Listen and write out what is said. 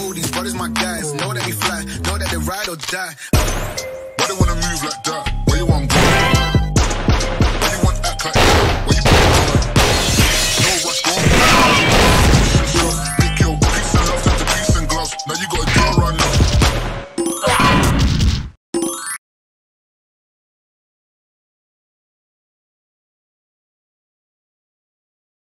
old, these brothers my guys. Know that we fly, know that they ride or die. Why they wanna move?